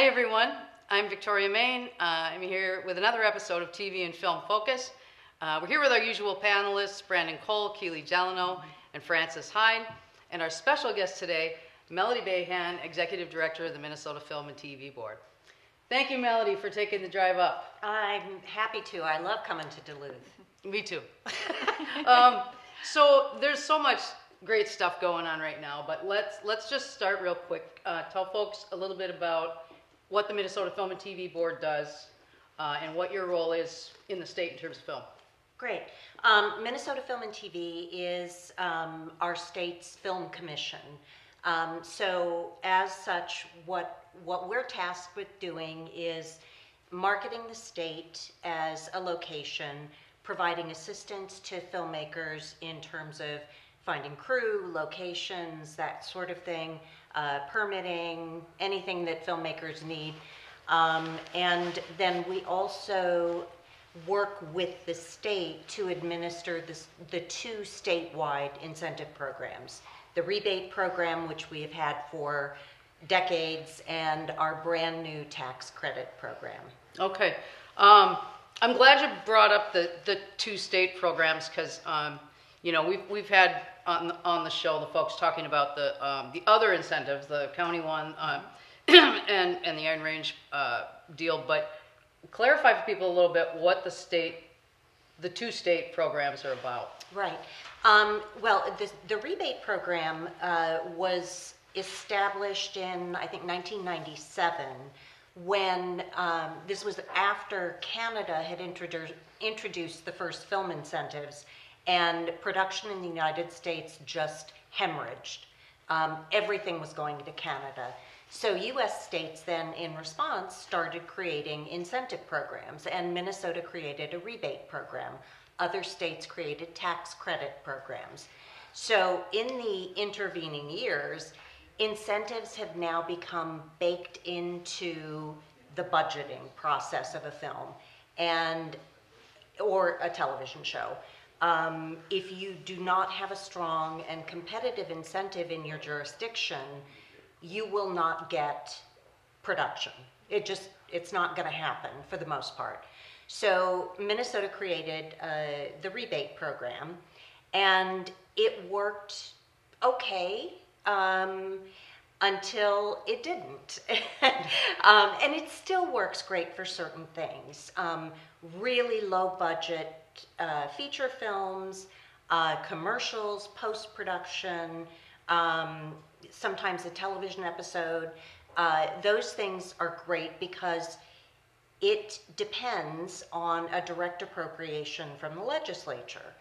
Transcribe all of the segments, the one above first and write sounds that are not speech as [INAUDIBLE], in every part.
Hi, everyone. I'm Victoria Main. Uh, I'm here with another episode of TV and Film Focus. Uh, we're here with our usual panelists Brandon Cole, Keely Gelineau, and Francis Heid. And our special guest today, Melodie Bahan, Executive Director of the Minnesota Film and TV Board. Thank you, Melodie, for taking the drive up. I'm happy to. I love coming to Duluth. Me too. [LAUGHS] um, so there's so much great stuff going on right now, but let's let's just start real quick. Uh, tell folks a little bit about what the Minnesota Film and TV Board does uh, and what your role is in the state in terms of film. Great. Um, Minnesota Film and TV is um, our state's film commission. Um, so, as such, what what we're tasked with doing is marketing the state as a location, providing assistance to filmmakers in terms of finding crew, locations, that sort of thing, uh, permitting, anything that filmmakers need. Um, and then we also work with the state to administer this, the two statewide incentive programs. The rebate program, which we have had for decades, and our brand new tax credit program. Okay. Um, I'm glad you brought up the, the two state programs because, um, you know, we've, we've had on, on the show the folks talking about the, um, the other incentives, the county one uh, [CLEARS THROAT] and, and the Iron Range uh, deal, but clarify for people a little bit what the state, the two state programs are about. Right. Um, well, the, the rebate program uh, was established in, I think, 1997 when um, this was after Canada had introduced, introduced the first film incentives and production in the United States just hemorrhaged. Um, everything was going to Canada. So US states then, in response, started creating incentive programs, and Minnesota created a rebate program. Other states created tax credit programs. So in the intervening years, incentives have now become baked into the budgeting process of a film and or a television show. Um, if you do not have a strong and competitive incentive in your jurisdiction, you will not get production. It just it's not going to happen for the most part. So Minnesota created uh, the rebate program, and it worked okay um, until it didn't. [LAUGHS] um, and it still works great for certain things. Um, really low budget uh, feature films, uh, commercials, post production, um, sometimes a television episode. Uh, those things are great because it depends on a direct appropriation from the legislature.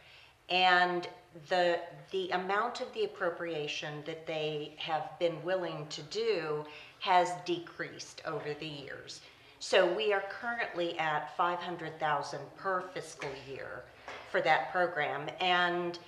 And the, the amount of the appropriation that they have been willing to do has decreased over the years. So we are currently at 500,000 per fiscal year for that program. And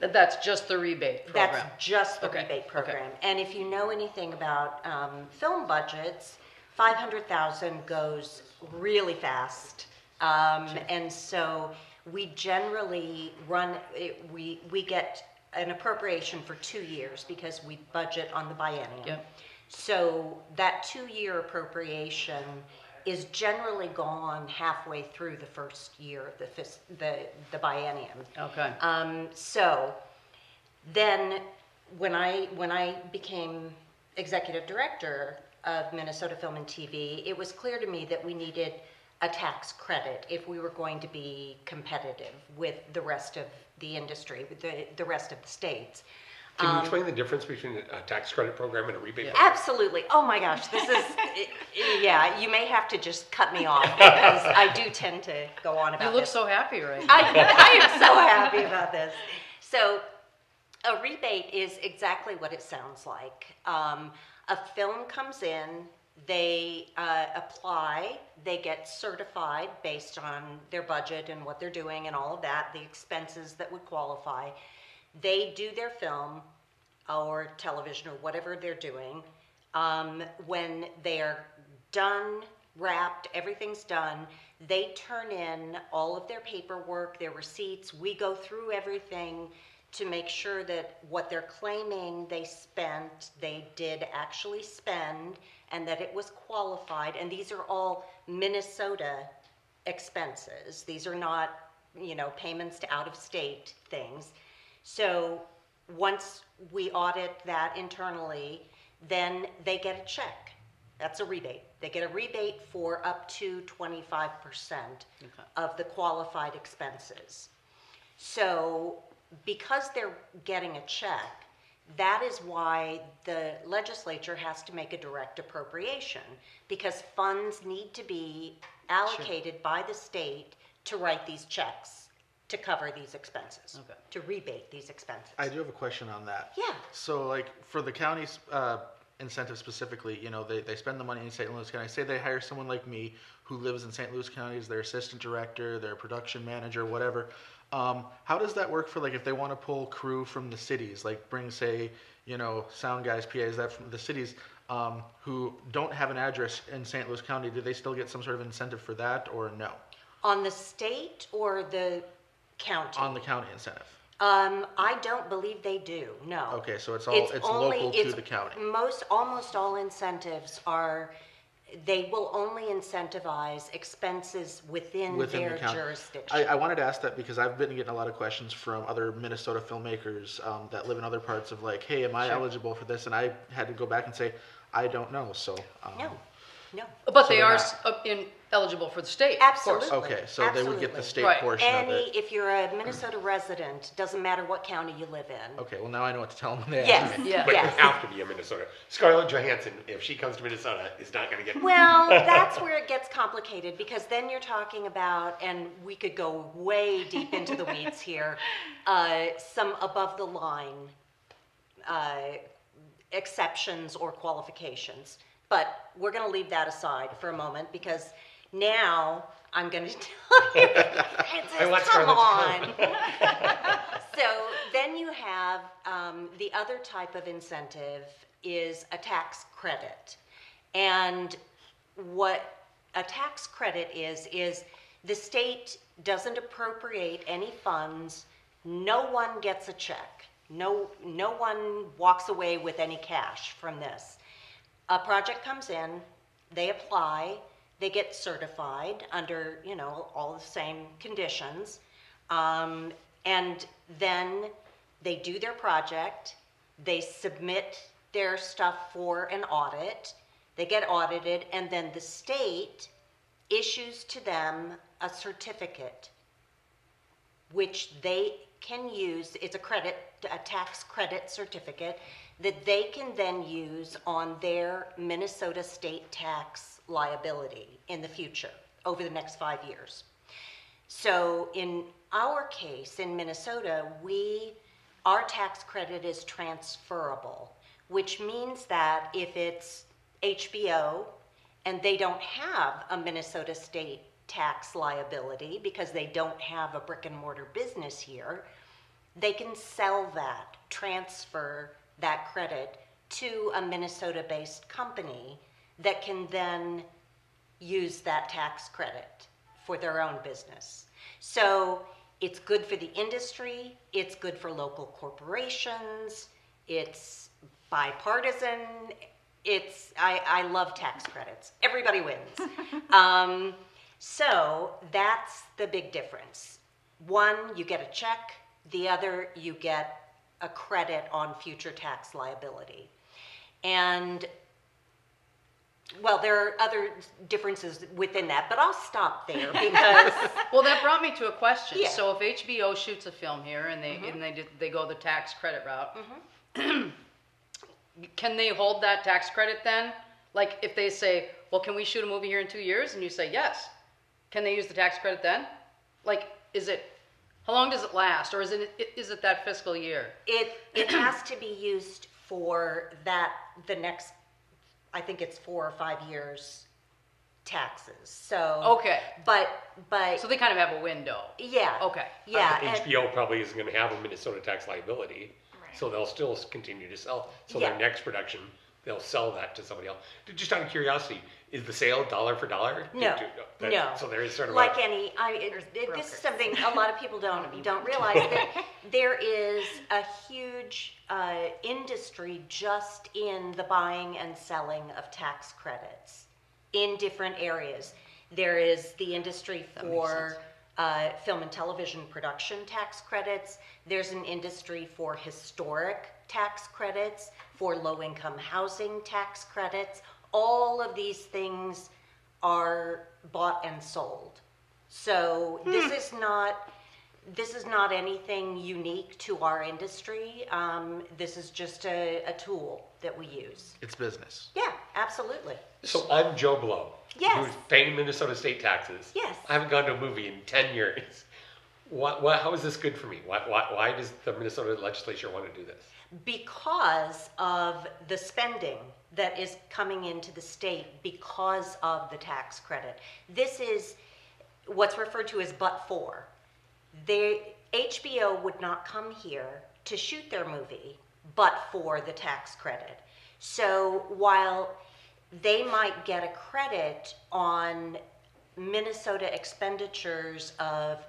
that's just the rebate program? That's just the okay. rebate program. Okay. And if you know anything about um, film budgets, 500,000 goes really fast. Um, sure. And so we generally run, it, we, we get an appropriation for two years because we budget on the biennium. Yep. So that two-year appropriation is generally gone halfway through the first year of the fis- the, the biennium. Okay. Um, so then when I when I became executive director of Minnesota Film and TV, it was clear to me that we needed a tax credit if we were going to be competitive with the rest of the industry, with the, the rest of the states. Can you um, explain the difference between a tax credit program and a rebate? program? Absolutely. Oh my gosh, this is, [LAUGHS] yeah, you may have to just cut me off [LAUGHS] because I do tend to go on about You look this. so happy right now. I, [LAUGHS] I am so happy about this. So, a rebate is exactly what it sounds like. Um, a film comes in, they uh, apply, they get certified based on their budget and what they're doing and all of that, the expenses that would qualify they do their film or television or whatever they're doing. Um, when they are done, wrapped, everything's done, they turn in all of their paperwork, their receipts. We go through everything to make sure that what they're claiming they spent, they did actually spend, and that it was qualified, and these are all Minnesota expenses. These are not, you know, payments to out-of-state things. So, once we audit that internally, then they get a check. That's a rebate. They get a rebate for up to twenty-five percent Okay. of the qualified expenses. So because they're getting a check, that is why the legislature has to make a direct appropriation, because funds need to be allocated by the state to write these checks, to cover these expenses, Okay. to rebate these expenses. I do have a question on that. Yeah. So like for the county's uh, incentive specifically, you know, they, they spend the money in St. Louis County. Say they hire someone like me who lives in St. Louis County as their assistant director, their production manager, whatever. Um, how does that work for like if they want to pull crew from the cities, like bring say, you know, sound guys, PAs, that from the cities um, who don't have an address in St. Louis County, do they still get some sort of incentive for that or no? On the state or the county? On the county incentive. Um, I don't believe they do, no. Okay, so it's all- it's local to it's- the county. Most, almost all incentives are, they will only incentivize expenses within within their the county. jurisdiction. I, I wanted to ask that because I've been getting a lot of questions from other Minnesota filmmakers um, that live in other parts of like, hey, am I eligible for this? And I had to go back and say, I don't know. So um, No, no, But So they they're are not- s- uh, in, eligible for the state, of course. absolutely. okay, so they would get the absolutely. state Right. portion of Any, it. if you're a Minnesota resident, doesn't matter what county you live in. Okay, well now I know what to tell them when they Yes, ask me. Yeah. But you yes. have to be a Minnesota. Scarlett Johansson, if she comes to Minnesota, is not gonna get. Well, [LAUGHS] that's where it gets complicated because then you're talking about, and we could go way deep into the weeds here, [LAUGHS] uh, some above the line uh, exceptions or qualifications. But we're going to leave that aside for a moment because now I'm going [LAUGHS] to tell you, Francis, come on. [LAUGHS] So then you have, um, the other type of incentive is a tax credit. And what a tax credit is, is the state doesn't appropriate any funds, no one gets a check. No, no one walks away with any cash from this. A project comes in, they apply, they get certified under, you know, all the same conditions. Um, and then they do their project, they submit their stuff for an audit, they get audited, and then the state issues to them a certificate which they can use, it's a credit, a tax credit certificate that they can then use on their Minnesota state tax liability in the future, over the next five years. So in our case, in Minnesota, we, our tax credit is transferable, which means that if it's HBO and they don't have a Minnesota state tax liability because they don't have a brick and mortar business here, they can sell that, transfer that credit to a Minnesota-based company that can then use that tax credit for their own business. So it's good for the industry, it's good for local corporations, it's bipartisan, it's, I, I love tax credits. Everybody wins. [LAUGHS] um, so that's the big difference. One, you get a check, the other, you get a credit on future tax liability. And well, there are other differences within that, but I'll stop there [LAUGHS] because Well, that brought me to a question. Yeah. Mm-hmm. So if HBO shoots a film here and they, and they, did- they go the tax credit route, [CLEARS THROAT] can they hold that tax credit then? Like if they say, well, can we shoot a movie here in two years? And you say, yes. Can they use the tax credit then? Like, is it, how long does it last? Or is it, is it that fiscal year? it it has to be used for that the next I think it's four or five years taxes. So Okay. but but So they kind of have a window. yeah Okay. yeah But and- HBO probably isn't gonna have a Minnesota tax liability, so they'll still s- continue to sell. So Yeah. their next production, they'll sell that to somebody else. Just out of curiosity, is the sale dollar for dollar? No, Do- do- no. So there is sort of a. Like any, I, it- it- this brokers. is something a lot of people don't, [LAUGHS] don't realize, that there is a huge, uh, industry just in the buying and selling of tax credits in different areas. There is the industry for, uh, film and television production tax credits. There's an industry for historic tax credits, for low-income housing tax credits. All of these things are bought and sold. So this is not, this is not anything unique to our industry. Um, this is just a, a tool that we use. It's business. Yeah, absolutely. So I'm Joe Blow. Yes. Who's paying Minnesota state taxes. Yes. I haven't gone to a movie in ten years. Why, why, how is this good for me? Why, why, why does the Minnesota legislature want to do this? Because of the spending that is coming into the state because of the tax credit. This is what's referred to as but for. They, HBO would not come here to shoot their movie but for the tax credit. So while they might get a credit on Minnesota expenditures of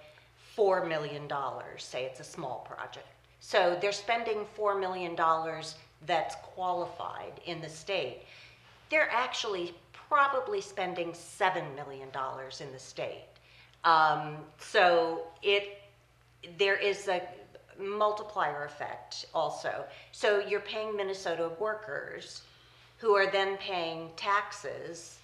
four million dollars, say it's a small project. So they're spending four million dollars that's qualified in the state. They're actually probably spending seven million dollars in the state. Um, so it, there is a multiplier effect also. So you're paying Minnesota workers who are then paying taxes,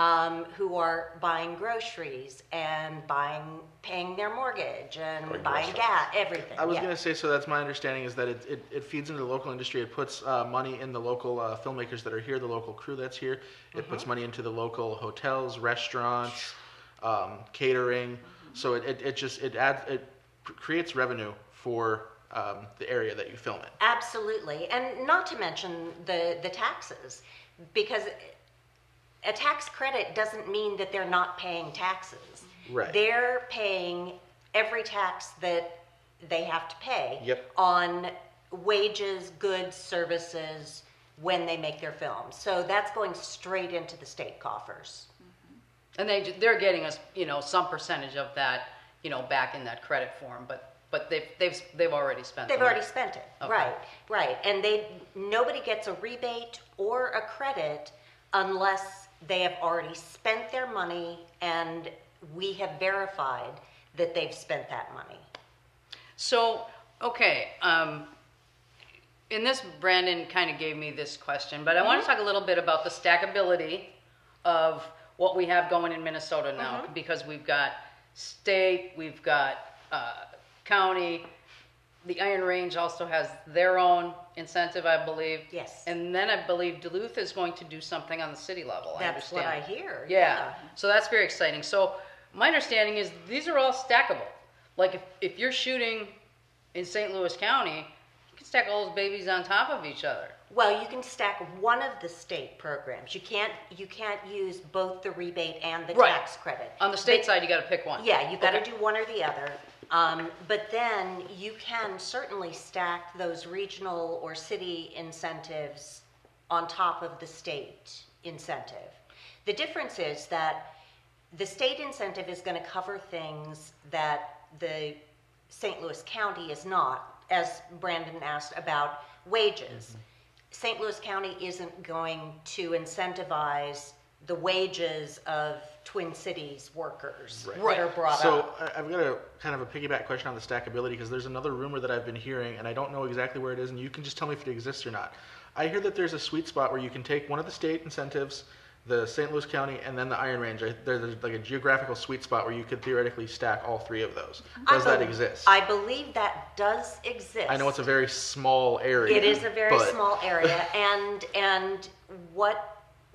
um, who are buying groceries and buying, paying their mortgage and Going to buying restaurants. gas, everything. I was yeah. going to say, so that's my understanding is that it, it, it feeds into the local industry. It puts uh, money in the local uh, filmmakers that are here, the local crew that's here. It puts money into the local hotels, restaurants, um, catering. So it, it, it just it adds it creates revenue for um, the area that you film in. Absolutely, and not to mention the, the taxes, because a tax credit doesn't mean that they're not paying taxes. Right. They're paying every tax that they have to pay. Yep. On wages, goods, services, when they make their films. So that's going straight into the state coffers. Mm-hmm. And they, ju- they're getting us, you know, some percentage of that, you know, back in that credit form, but, but they've, they've, they've already spent. the They've money. already spent it, Okay. right, right. And they, nobody gets a rebate or a credit unless they have already spent their money and we have verified that they've spent that money. So, okay, um, in this, Brandon kind of gave me this question, but I want to talk a little bit about the stackability of what we have going in Minnesota now, because we've got state, we've got, uh, county, the Iron Range also has their own incentive, I believe. Yes. And then I believe Duluth is going to do something on the city level, I That's what I understand. hear, Yeah, so that's very exciting. So my understanding is these are all stackable. Like if, if you're shooting in St. Louis County, you can stack all those babies on top of each other. Well, you can stack one of the state programs. You can't, you can't use both the rebate and the Right. tax credit. On the state side, you gotta pick one. Yeah, you've got to Okay. do one or the other. Um, but then you can certainly stack those regional or city incentives on top of the state incentive. The difference is that the state incentive is going to cover things that the St. Louis County is not, as Brandon asked about wages. St. Louis County isn't going to incentivize the wages of Twin Cities workers Right. that are brought So up. I- I've got a kind of a piggyback question on the stackability because there's another rumor that I've been hearing, and I don't know exactly where it is, and you can just tell me if it exists or not. I hear that there's a sweet spot where you can take one of the state incentives, the St. Louis County, and then the Iron Range. I, there's like a geographical sweet spot where you could theoretically stack all three of those. I Does that bel- exist? I believe that does exist. I know it's a very small area. It is a very but- small area, and, and what,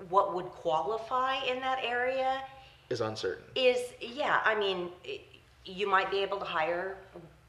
what would qualify in that area Is uncertain. is, yeah, I mean, you might be able to hire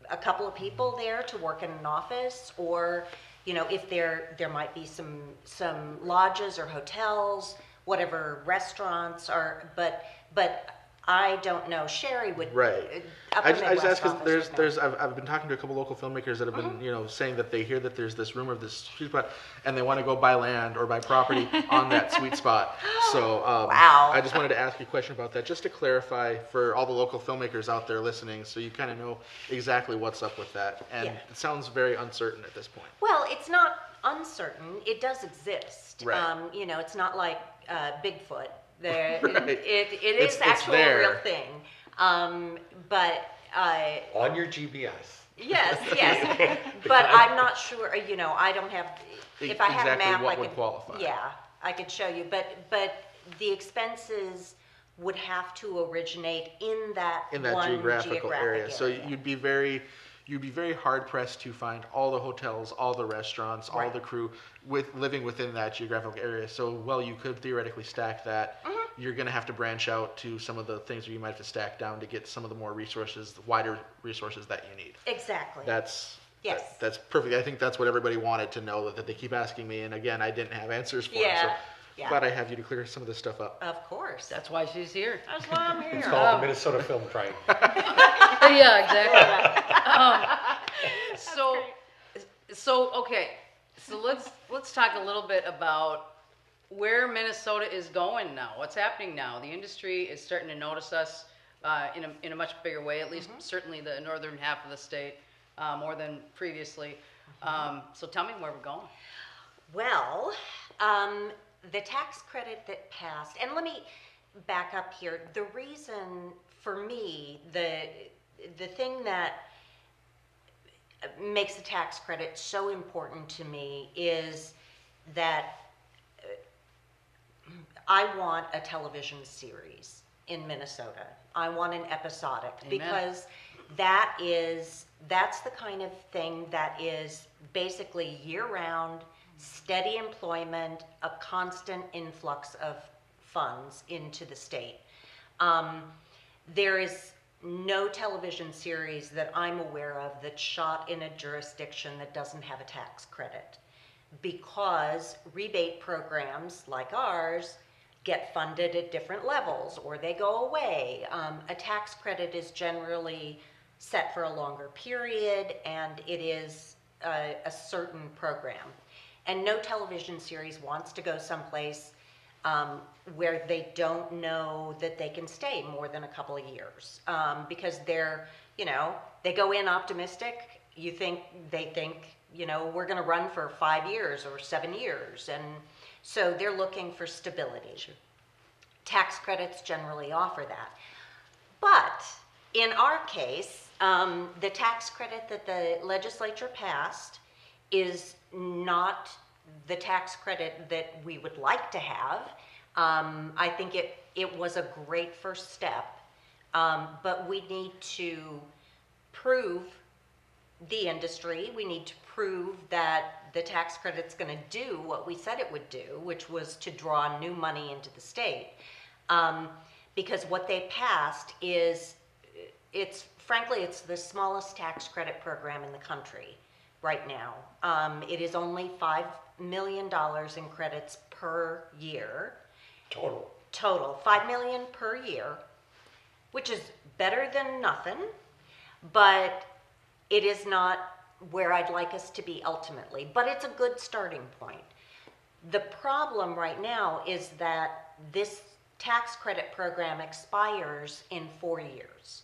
a couple of people there to work in an office, or, you know, if there, there might be some, some lodges or hotels, whatever, restaurants, are, but, but I don't know. Sherry would. Right. uh, I just, I just ask because there's, know. there's, I've, I've been talking to a couple local filmmakers that have Mm-hmm. been, you know, saying that they hear that there's this rumor of this sweet spot, and they want to go buy land or buy property on that [LAUGHS] sweet spot. So, um, Wow. I just wanted to ask you a question about that, just to clarify for all the local filmmakers out there listening, so you kind of know exactly what's up with that. And Yeah. it sounds very uncertain at this point. Well, it's not uncertain. It does exist. Right. Um, you know, it's not like uh, Bigfoot. There, [LAUGHS] Right. it, it It's- it's actually a real thing. Um, but uh, On your GBS. yes, [LAUGHS] yes. [LAUGHS] but I'm not sure. You know, I don't have. If I had a map, I could qualify. Yeah, I could show you. But but the expenses would have to originate in that in that one geographical geographic area. So you'd be very, you'd be very hard pressed to find all the hotels, all the restaurants, all Right. the crew with living within that geographical area. So while you could theoretically stack that, Mm-hmm. you're going to have to branch out to some of the things where you might have to stack down to get some of the more resources, the wider resources that you need. exactly. That's Yes. that- that's perfect. I think that's what everybody wanted to know that they keep asking me, and again, I didn't have answers for them. Yeah, So yeah. glad I have you to clear some of this stuff up. of course. That's why she's here. That's why I'm here. It's called the Minnesota Film Triangle. [LAUGHS] yeah, exactly. um, so, so okay, so let's let's talk a little bit about where Minnesota is going now. What's happening now? The industry is starting to notice us uh, in a in a much bigger way. At least, certainly the northern half of the state, uh, more than previously. Um, so tell me where we're going. Well, um, the tax credit that passed, and let me back up here. The reason for me, the the thing that makes the tax credit so important to me is that uh, I want a television series in Minnesota. I want an episodic Amen. because that is that's the kind of thing that is basically year-round, steady employment, a constant influx of funds into the state. Um, there is no television series that I'm aware of that's shot in a jurisdiction that doesn't have a tax credit because rebate programs like ours get funded at different levels or they go away. Um, a tax credit is generally set for a longer period and it is a, a certain program. And no television series wants to go someplace um, where they don't know that they can stay more than a couple of years um, because they're, you know, they go in optimistic. You think they think, you know, we're going to run for five years or seven years, and so they're looking for stability. Tax credits generally offer that. But in our case, um, the tax credit that the legislature passed is not the tax credit that we would like to have. Um, I think it, it was a great first step, um, but we need to prove the industry, we need to prove that the tax credit's gonna do what we said it would do, which was to draw new money into the state. Um, because what they passed is, it's, frankly, it's the smallest tax credit program in the country right now. Um, it is only five million dollars in credits per year Total. total, five million per year, which is better than nothing, but it is not where I'd like us to be ultimately, but it's a good starting point. The problem right now is that this tax credit program expires in four years.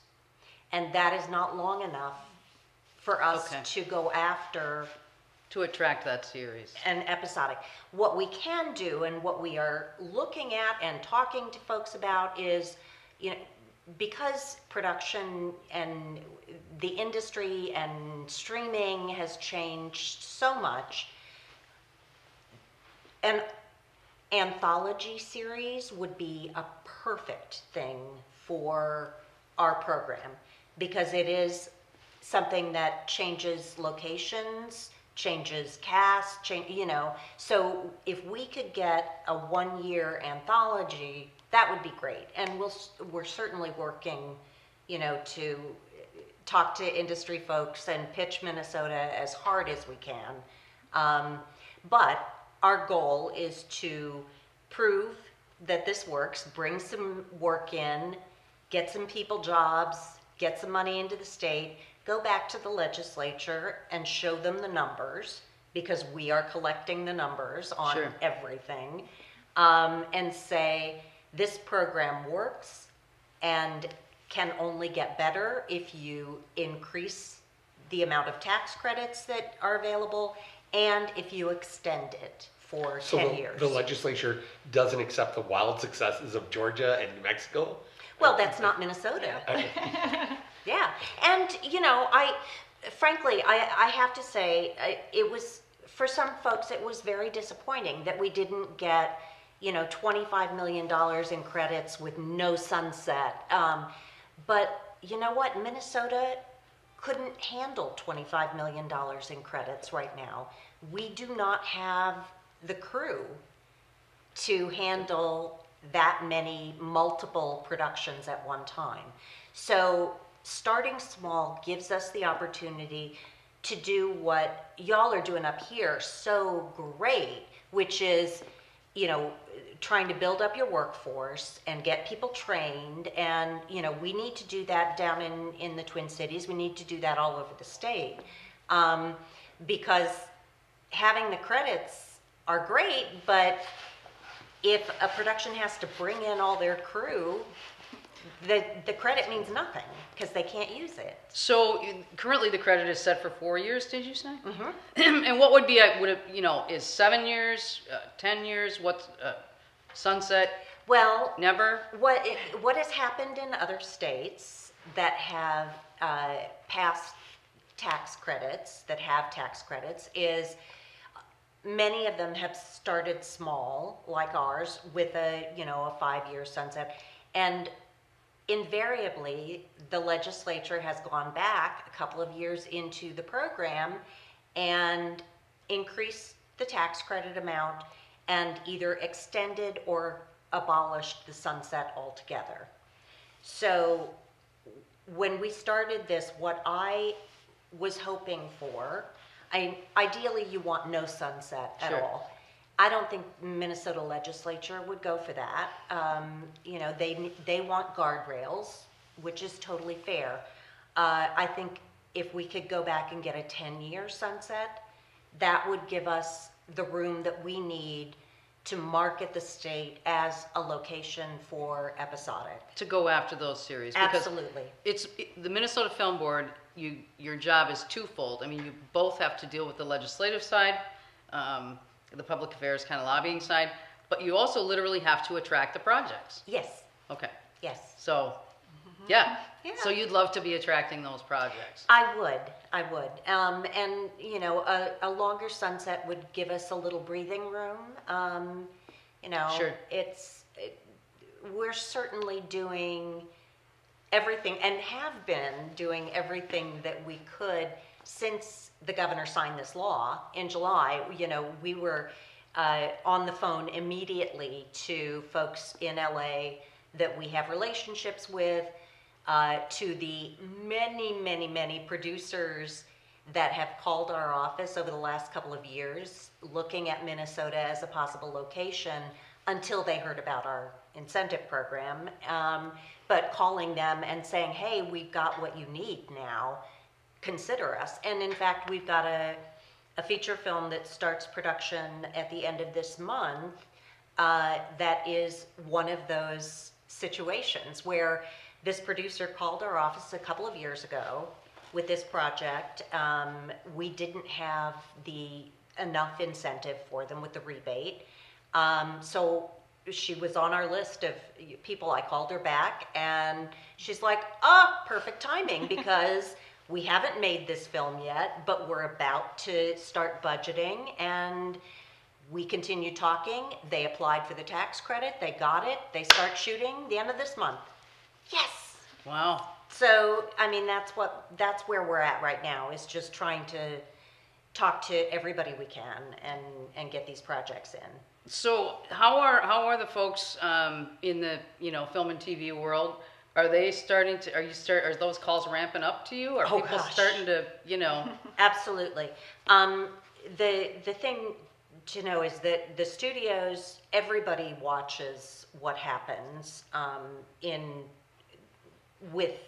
And that is not long enough for us Okay. to go after To attract that series. an episodic. What we can do and what we are looking at and talking to folks about is, you know, because production and the industry and streaming has changed so much, an anthology series would be a perfect thing for our program because it is something that changes locations, changes cast, change, you know. So if we could get a one-year anthology, that would be great. And we'll we're certainly working, you know, to talk to industry folks and pitch Minnesota as hard as we can. Um, but our goal is to prove that this works, bring some work in, get some people jobs, get some money into the state, go back to the legislature and show them the numbers, because we are collecting the numbers on Sure. everything, um, and say, this program works and can only get better if you increase the amount of tax credits that are available and if you extend it for So 10 the- years. The legislature doesn't accept the wild successes of Georgia and New Mexico? Well, that's not Minnesota. [LAUGHS] Yeah, and you know, I frankly, I, I have to say, it was for some folks, it was very disappointing that we didn't get, you know, twenty-five million dollars in credits with no sunset. Um, but you know what, Minnesota couldn't handle twenty-five million dollars in credits right now. We do not have the crew to handle that many multiple productions at one time. So starting small gives us the opportunity to do what y'all are doing up here so great, which is, you know, trying to build up your workforce and get people trained. And, you know, we need to do that down in, in the Twin Cities. We need to do that all over the state. Um, because having the credits are great, but if a production has to bring in all their crew, the, the credit means nothing because they can't use it. So you- currently the credit is set for four years, did you say? Mm-hmm. [CLEARS THROAT] And what would be, a- would it, you know, is seven years, uh, 10 years, what's, uh, sunset, Well, never? what, it- what has happened in other states that have uh, passed tax credits, that have tax credits, is many of them have started small, like ours, with a, you know, a five-year sunset. And invariably, the legislature has gone back a couple of years into the program and increased the tax credit amount and either extended or abolished the sunset altogether. So when we started this, what I was hoping for, I, ideally you want no sunset at Sure. all. I don't think Minnesota legislature would go for that. Um, you know, they, they want guardrails, which is totally fair. Uh, I think if we could go back and get a ten-year sunset, that would give us the room that we need to market the state as a location for episodic. To go after those series? because Absolutely. It's, the Minnesota Film Board, you, your job is twofold. I mean, you both have to deal with the legislative side, um, the public affairs kind of lobbying side, but you also literally have to attract the projects. Yes, Okay, yes. so, yeah. Yeah. So you'd love to be attracting those projects. I would, I would. Um, and, you know, a, a longer sunset would give us a little breathing room. Um, you know, Sure. it's, it, we're certainly doing everything and have been doing everything that we could since the governor signed this law in July. You know, we were uh, on the phone immediately to folks in LA that we have relationships with, uh, to the many, many, many producers that have called our office over the last couple of years, looking at Minnesota as a possible location until they heard about our incentive program. Um, but calling them and saying, hey, we've got what you need now, consider us. And in fact, we've got a, a feature film that starts production at the end of this month uh, that is one of those situations where this producer called our office a couple of years ago with this project. Um, we didn't have the enough incentive for them with the rebate. Um, so she was on our list of people. I called her back and she's like, ah, perfect timing because we haven't made this film yet, but we're about to start budgeting and we continue talking. They applied for the tax credit. They got it. They start shooting the end of this month. Yes. Wow. So, I mean, that's what, that's where we're at right now, is just trying to talk to everybody we can and, and get these projects in. So how are, how are the folks, um, in the, you know, film and TV world? Are they starting to, are you start, are those calls ramping up to you? Are Oh, people gosh. starting to, you know, [LAUGHS] Absolutely. Um, the, the thing to know is that the studios, everybody watches what happens, um, in with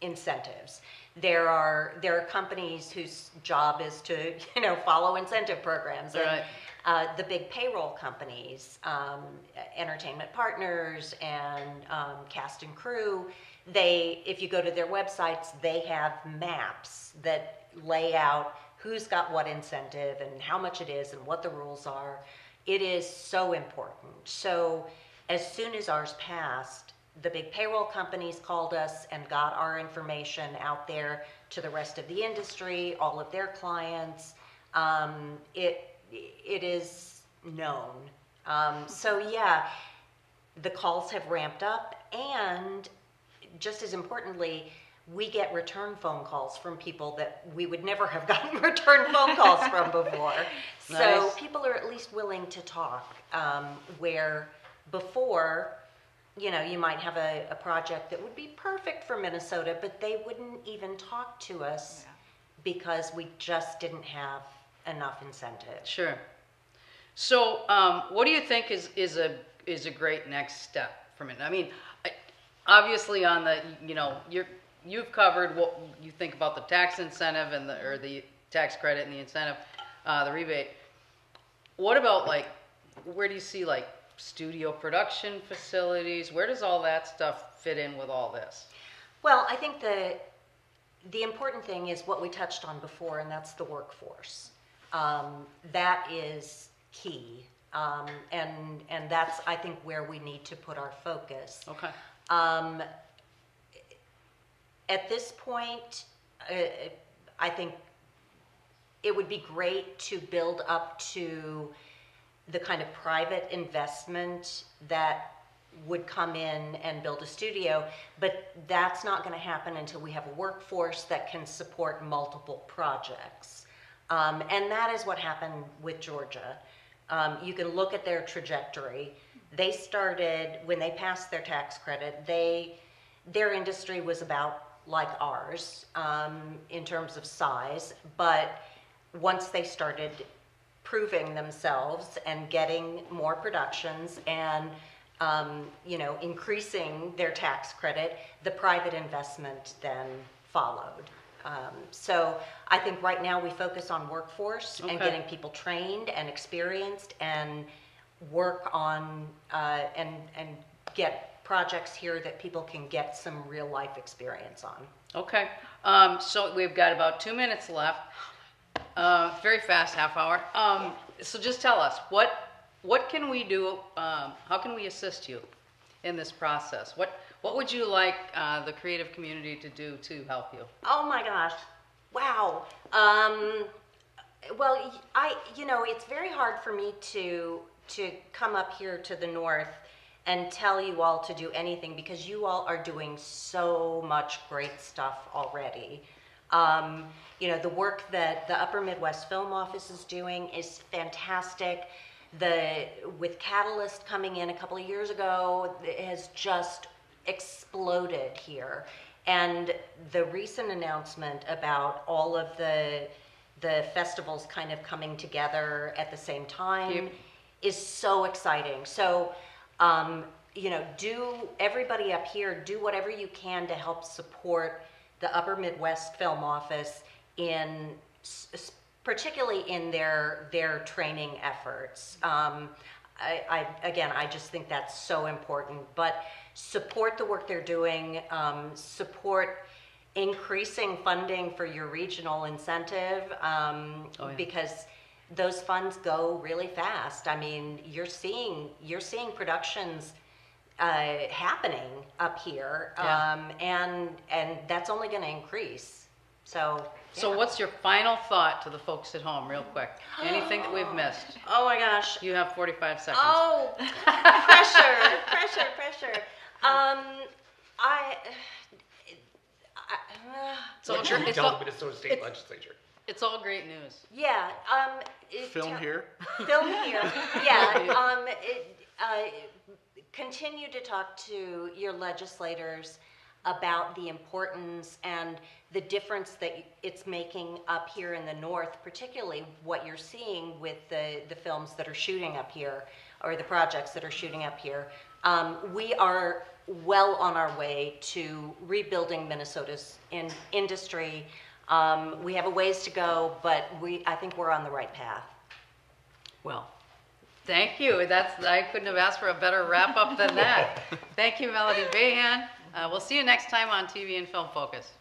incentives. There are, there are companies whose job is to, [LAUGHS] you know, follow incentive programs. and, Right. Uh, the big payroll companies, um, Entertainment Partners and um, Cast and Crew, they, if you go to their websites, they have maps that lay out who's got what incentive and how much it is and what the rules are. It is so important. So as soon as ours passed, the big payroll companies called us and got our information out there to the rest of the industry, all of their clients. Um, it, it is known. Um, so yeah, the calls have ramped up and just as importantly, we get return phone calls from people that we would never have [LAUGHS] gotten return phone calls from before. [LAUGHS] So people are at least willing to talk, um, where before, you know, you might have a, a project that would be perfect for Minnesota, but they wouldn't even talk to us because we just didn't have enough incentive. Sure. So, um, what do you think is, is a, is a great next step from it? I mean, I- obviously on the, you know, you're, you've covered what you think about the tax incentive and the, or the tax credit and the incentive, uh, the rebate. What about like, where do you see like studio production facilities? Where does all that stuff fit in with all this? Well, I think the, the important thing is what we touched on before, and that's the workforce. Um, that is key. Um, and, and that's, I think, where we need to put our focus. Okay. Um, at this point, uh, I think it would be great to build up to the kind of private investment that would come in and build a studio, but that's not going to happen until we have a workforce that can support multiple projects. Um, and that is what happened with Georgia. Um, you can look at their trajectory. They started when they passed their tax credit. They their industry was about like ours um, in terms of size, but once they started proving themselves and getting more productions and um, you know increasing their tax credit, the private investment then followed. Um, so I think right now we focus on workforce and Okay. getting people trained and experienced and work on uh, and and get projects here that people can get some real life experience on. Okay, um, so we've got about two minutes left. Uh, very fast, half hour. Um, so just tell us, what, what can we do, um, how can we assist you in this process? What, what would you like, uh, the creative community to do to help you? Oh my gosh. Wow. Um, well, I, you know, it's very hard for me to to come up here to the north and tell you all to do anything because you all are doing so much great stuff already. Um, you know, the work that the Upper Midwest Film Office is doing is fantastic. The with Catalyst coming in a couple of years ago, it has just exploded here. And the recent announcement about all of the the festivals kind of coming together at the same time Yep. is so exciting. So, um, you know, do everybody up here do whatever you can to help support the Upper Midwest Film Office in, particularly in their their training efforts. Um, I, I again, I just think that's so important. But support the work they're doing. Um, support increasing funding for your regional incentive um, Oh, yeah. because those funds go really fast. I mean, you're seeing you're seeing productions uh, happening up here, Yeah. um, and and that's only going to increase. So. So yeah. what's your final thought to the folks at home, real quick? [GASPS] Anything that we've missed? Oh my gosh. You have forty-five seconds. Oh, [LAUGHS] pressure, pressure, pressure. Um, I. I It's all, What should we it's tell the all, Minnesota State it's- Legislature? it's all great news. yeah. Um, it- Film here. Film [LAUGHS] here. [LAUGHS] Yeah. Um, it, uh, continue to talk to your legislators about the importance and the difference that it's making up here in the north, particularly what you're seeing with the, the films that are shooting up here or the projects that are shooting up here. Um, we are well on our way to rebuilding Minnesota's in, industry. Um, we have a ways to go, but we, I think we're on the right path. Well, thank you. That's, I couldn't have asked for a better wrap-up than that. [LAUGHS] Thank you, Melodie Bahan. Uh, we'll see you next time on TV and Film Focus.